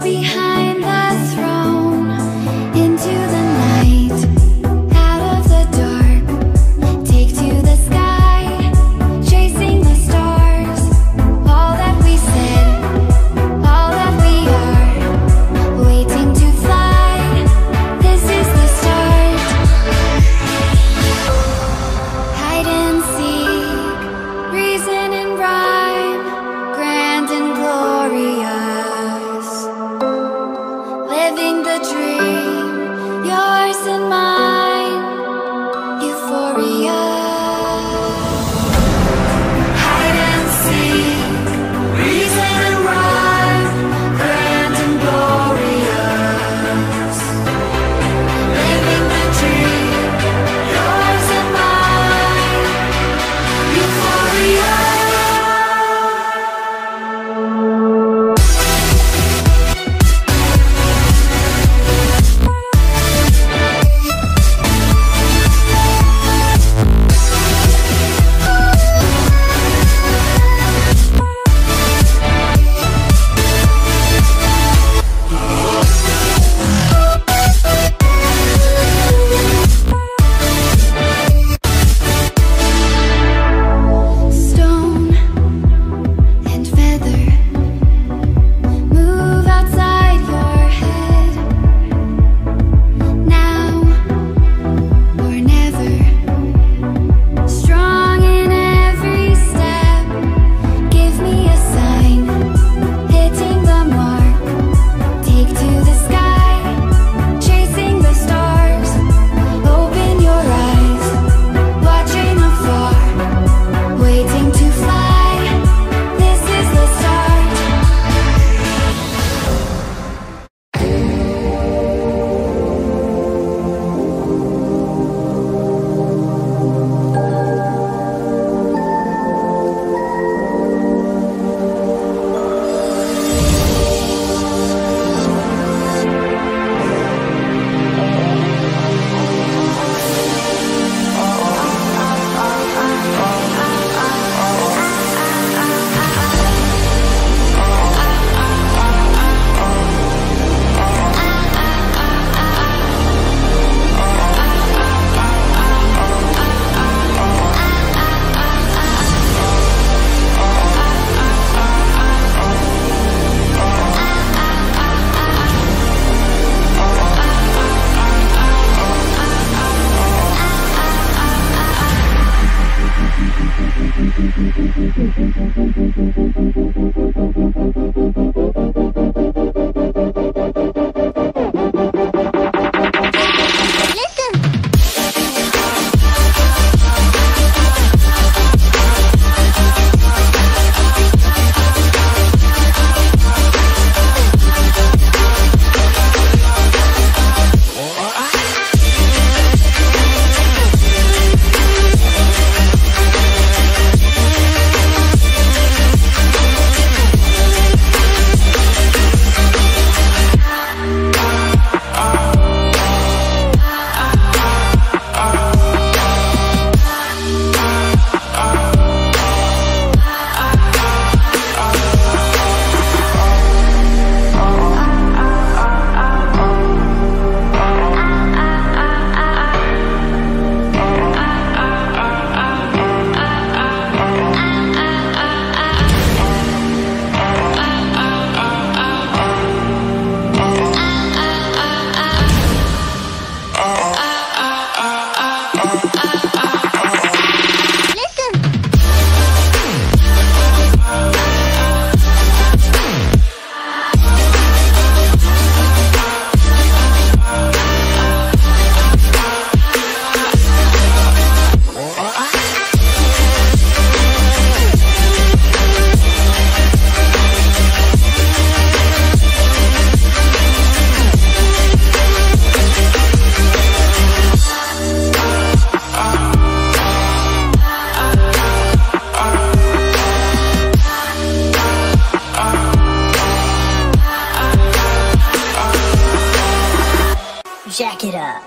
behind a dream. Jack it up.